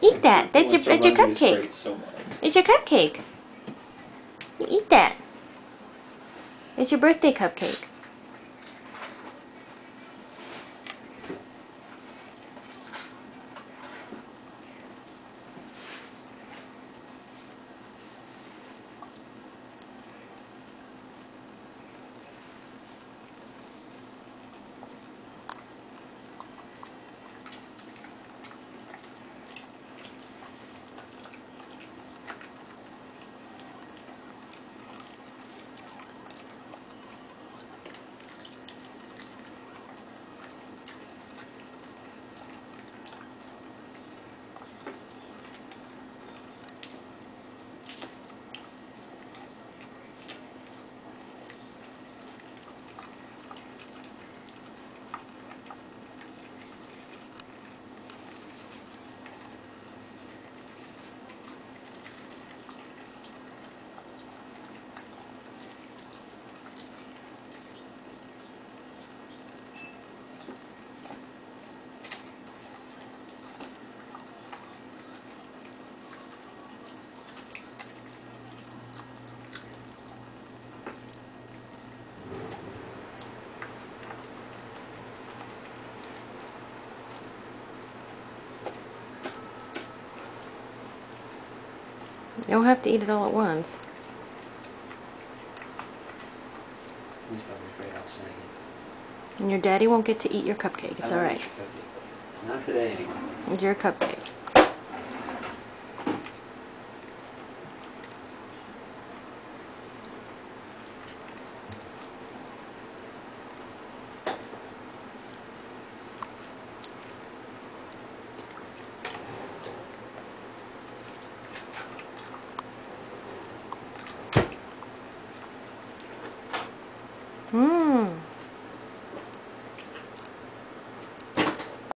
Eat that. That's your, that's your cupcake. so. It's your cupcake. You eat that. It's your birthday cupcake. You don't have to eat it all at once. He's probably afraid I'll it. And your daddy won't get to eat your cupcake. It's alright. eat your cookie. Not today anyway. It's your cupcake. Mmm.